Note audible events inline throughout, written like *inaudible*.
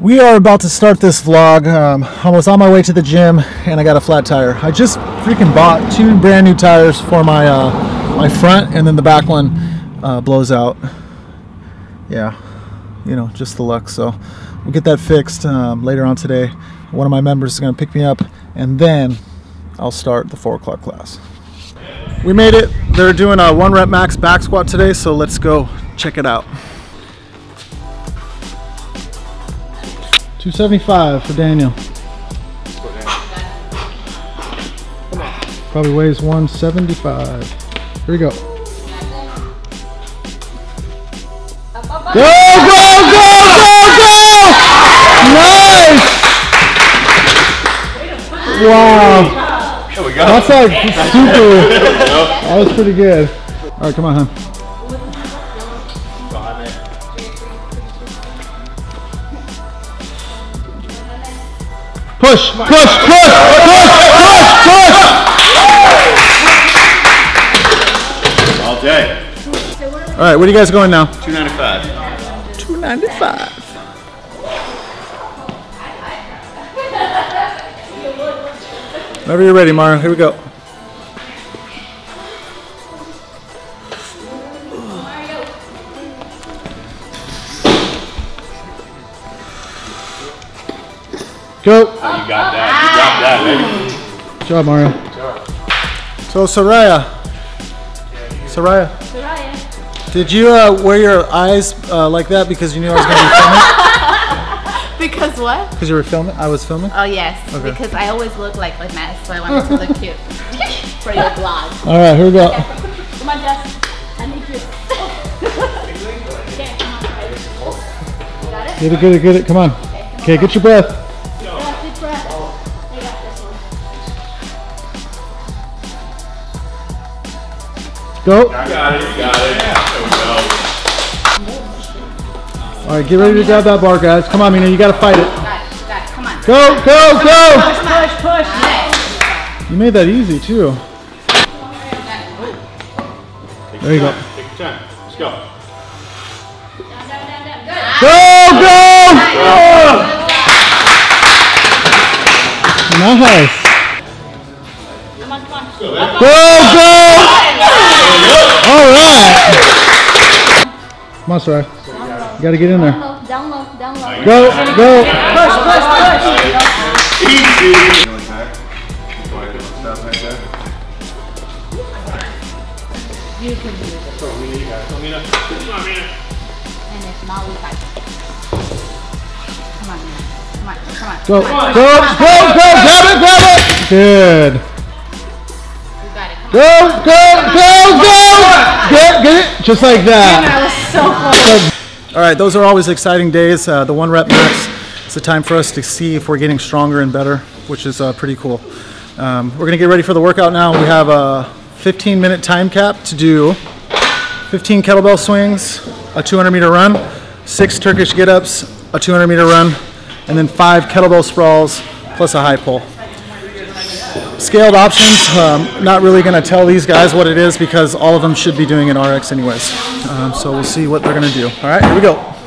We are about to start this vlog. Um, I was on my way to the gym and I got a flat tire. I just freaking bought two brand new tires for my uh, my front and then the back one uh, blows out. Yeah, you know, just the luck. So we'll get that fixed um, later on today. One of my members is going to pick me up and then I'll start the 4 o'clock class. We made it. They're doing a one rep max back squat today, so let's go check it out. 275 for Daniel. Probably weighs 175. Here we go. Go, go, go, go, go! Nice! Wow. There we go. That's like *laughs* super. That was pretty good. All right, come on, hon. Push, push, push, push, push, push. All day. All right, where are you guys going now? 295. 295. Whenever you're ready, Mario. Here we go. Go. You got that. You got that, baby. Good job, Mario. So, Soraya. Soraya. Did you uh, wear your eyes uh, like that because you knew I was going to be filming? *laughs* Because what? Because you were filming? I was filming? Oh yes, Okay. because I always look like a mess, so I wanted to look cute *laughs* for your vlog. All right, here we go. Come on, Jess. I need you. *laughs* okay, come on, guys. Got it? Get it, get it, get it. Come on. Okay, get your breath. Go. You got it. You got it. There we go. All right, get ready to grab that bar, guys. Come on, Mina, you got to fight it. Got it, got it. Come on. Go, go, go. Push, push, push. You made that easy, too. There you go. Take your time. Let's go. Go, go. Nice. Come on, come on. Go, go. All right. Come on, Soraya. You got to get in there. Down low, down low. Go, go. Push, push, push. Easy. You can do it. And if not, we fight. Come on, Nina. Come on, come on. Go, come on. go, go, go. Grab it, grab it. Good. Go, go, go, go! Get, get it, just like that. That was so close. All right, those are always exciting days. Uh, the one rep max. It's a time for us to see if we're getting stronger and better, which is uh, pretty cool. Um, we're gonna get ready for the workout now. We have a 15 minute time cap to do 15 kettlebell swings, a 200 meter run, six Turkish get ups, a 200 meter run, and then five kettlebell sprawls plus a high pull. Scaled options, um, not really going to tell these guys what it is because all of them should be doing an RX anyways. Um, so we'll see what they're going to do. All right, here we go.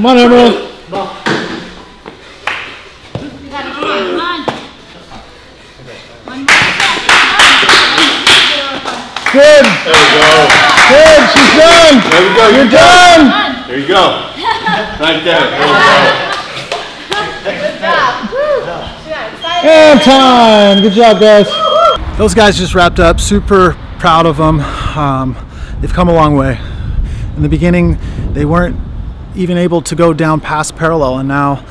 Come on, Emerald. You gotta come on, come on. One more step. Good. There we go. Good. She's done. There we go. You're done. There you go. Right there. There we go. And time. Good job, guys. Those guys just wrapped up. Super proud of them. Um, they've come a long way. In the beginning, they weren't even able to go down past parallel, and now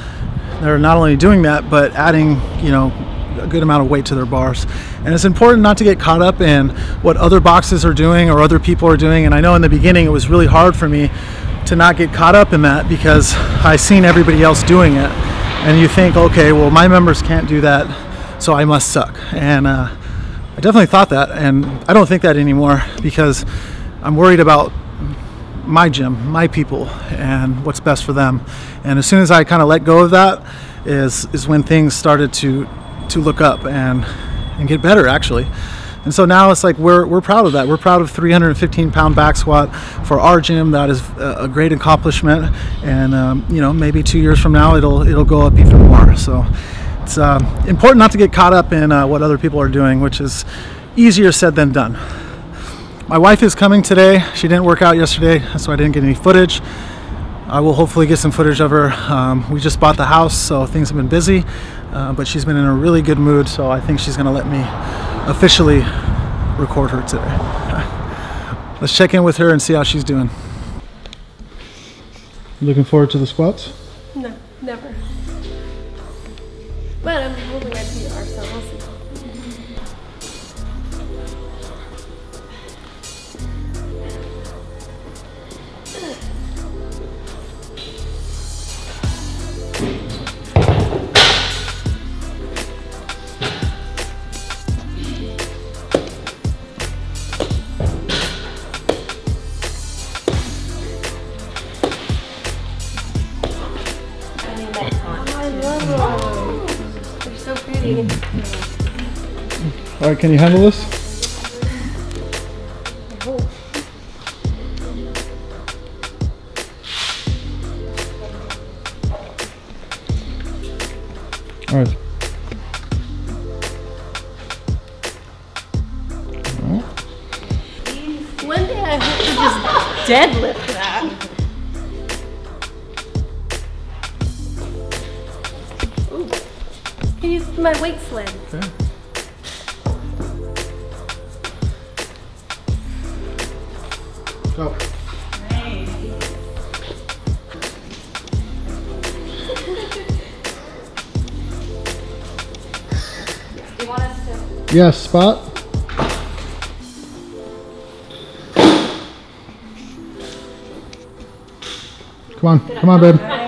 they're not only doing that, but adding, you know, a good amount of weight to their bars. And it's important not to get caught up in what other boxes are doing or other people are doing. And I know in the beginning it was really hard for me to not get caught up in that because I seen everybody else doing it. And you think, okay, well, my members can't do that, so I must suck. And uh, I definitely thought that, and I don't think that anymore because I'm worried about my gym, my people, and what's best for them. And as soon as I kind of let go of that, is is when things started to to look up and and get better actually. And so now it's like we're, we're proud of that. We're proud of 315 pound back squat for our gym. That is a great accomplishment. And um, you know maybe two years from now it'll it'll go up even more. So it's uh, important not to get caught up in uh, what other people are doing, which is easier said than done. My wife is coming today. She didn't work out yesterday, so I didn't get any footage. I will hopefully get some footage of her. Um, we just bought the house, so things have been busy, uh, but she's been in a really good mood, so I think she's going to let me officially record her today. *laughs* Let's check in with her and see how she's doing. Looking forward to the squats? No, never. But I'm hoping I beat our All right, can you handle this? All right. One day I hope to just deadlift that. Ooh. Can use my weight sled. Okay. Yes, spot. Come on, come on, babe.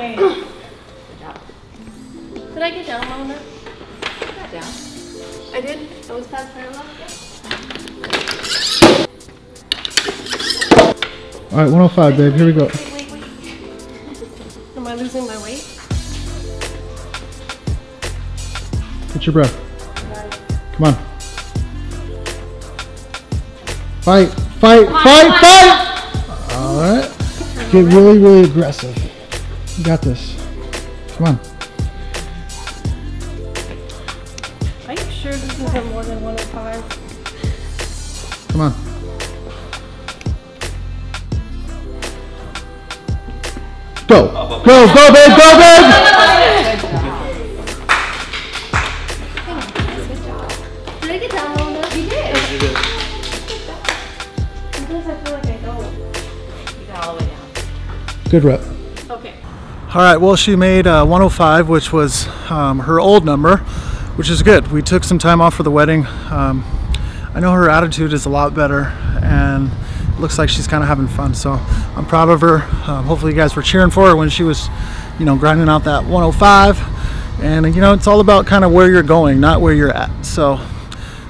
All right, 105, babe. Here we go. Wait, wait, wait. Am I losing my weight? Get your breath. Come on. Fight, fight, fight, fight! All right. Get really, really aggressive. You got this. Come on. Are you sure this isn't more than 105? Come on. Go. Go, go, babe, go, babe! Down. Good rep. Okay. All right, well, she made uh, 105, which was um, her old number, which is good. We took some time off for the wedding. Um, I know her attitude is a lot better, and looks like she's kind of having fun. So I'm proud of her. Um, hopefully, you guys were cheering for her when she was, you know, grinding out that 105. And you know, it's all about kind of where you're going, not where you're at. So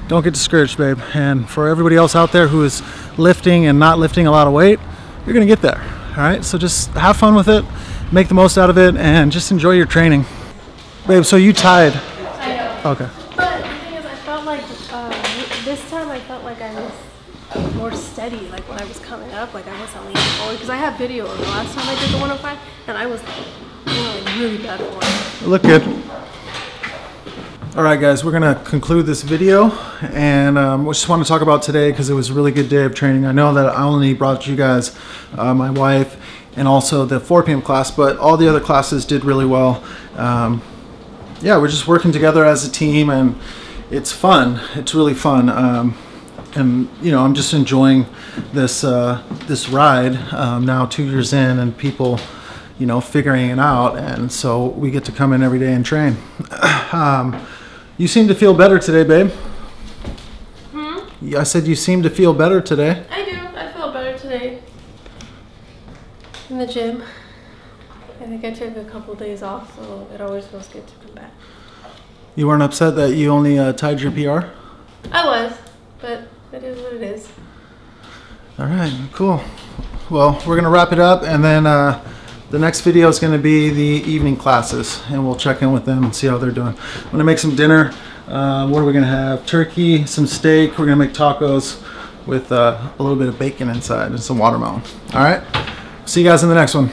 don't get discouraged, babe. And for everybody else out there who is lifting and not lifting a lot of weight, you're gonna get there. All right. So just have fun with it, make the most out of it, and just enjoy your training, babe. So you tied. Okay. But the thing is, I felt like uh, this time I felt like I was more steady. steady. Like when I was coming up, like I wasn't leaning forward because I have video of the last time I did the 105, and I was you really bad for it. Look good. All right, guys, we're gonna conclude this video, and um, we just want to talk about today because it was a really good day of training. I know that I only brought you guys, uh, my wife, and also the 4 p.m. class, but all the other classes did really well. Um, yeah, we're just working together as a team, and it's fun. It's really fun, um, and you know, I'm just enjoying this uh, this ride um, now, two years in, and people you know, figuring it out. And so we get to come in every day and train. *clears throat* Um, you seem to feel better today, babe. Hmm? I said you seem to feel better today. I do. I feel better today. In the gym. I think I took a couple days off, so it always feels good to come back. You weren't upset that you only uh, tied your PR? I was, but it is what it is. All right, cool. Well, we're going to wrap it up and then uh, the next video is going to be the evening classes and we'll check in with them and see how they're doing. I'm going to make some dinner. Uh, what are we going to have? Turkey, some steak. We're going to make tacos with uh, a little bit of bacon inside and some watermelon. All right. See you guys in the next one.